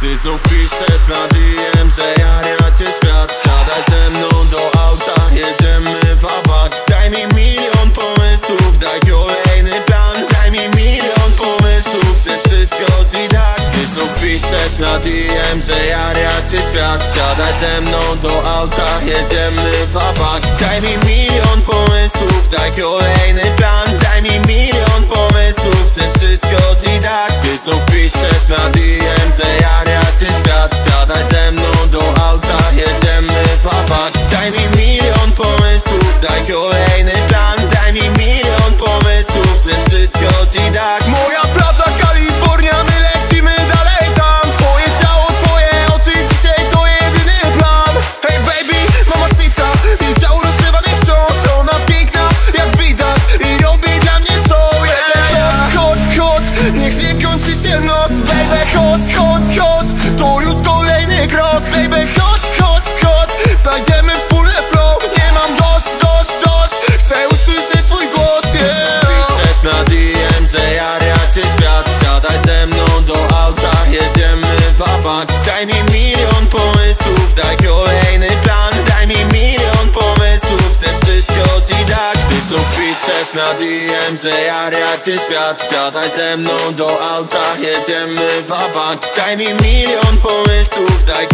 Ty znów piszesz na DM, że jaria cię świat. Siadaj ze mną do auta, jedziemy w abak Daj mi milion pomysłów, daj kolejny plan. Daj mi milion pomysłów, chcę wszystko ci dać. Ty znów piszesz na DM, że jaria cię świat. Siadaj ze mną do auta, jedziemy w abak Daj mi milion pomysłów, daj kolejny plan. Daj mi milion pomysłów, chcę wszystko ci dać. Ty znów piszesz na DM, kolejny plan. Daj mi milion pomysłów, chcę wszystko ci dać. Moja praca Kalifornia, my lecimy dalej tam. Twoje ciało, twoje oczy, dzisiaj to jedyny plan. Hey baby, mamacita, jej ciało rozrywa mnie wciąż. Ona piękna, jak widać i robi dla mnie soul yeah. Chodź, chodź, niech nie kończy się noc. Baby, chodź, chodź, chodź, to już kolejny krok. Baby, Daj mi milion pomysłów, daj kolejny plan. Daj mi milion pomysłów, chcę wszystko ci dać. Ty na DM, że cię świat. Siadaj ze mną do auta, jedziemy w Daj mi milion pomysłów, daj